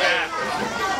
back.